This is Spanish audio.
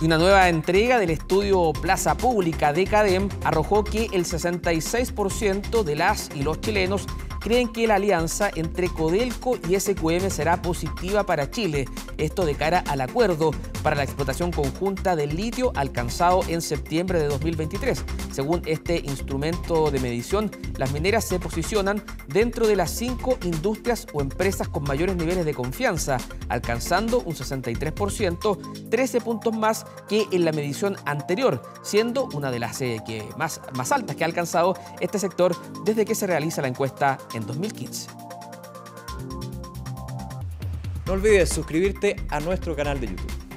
Y una nueva entrega del estudio Plaza Pública de CADEM arrojó que el 66% de las y los chilenos creen que la alianza entre Codelco y SQM será positiva para Chile. Esto de cara al acuerdo para la explotación conjunta del litio alcanzado en septiembre de 2023. Según este instrumento de medición, las mineras se posicionan dentro de las cinco industrias o empresas con mayores niveles de confianza, alcanzando un 63%, 13 puntos más que en la medición anterior, siendo una de las eh, que más, más altas que ha alcanzado este sector desde que se realiza la encuesta en 2015. No olvides suscribirte a nuestro canal de YouTube.